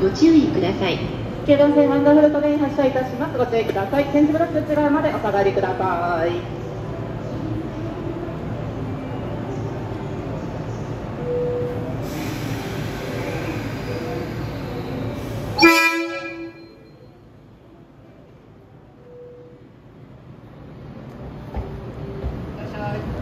ご注意ください。京王線ワンダフルトレイン発車いたします。ご注意ください。点字ブロック内側までお下がりください。はい。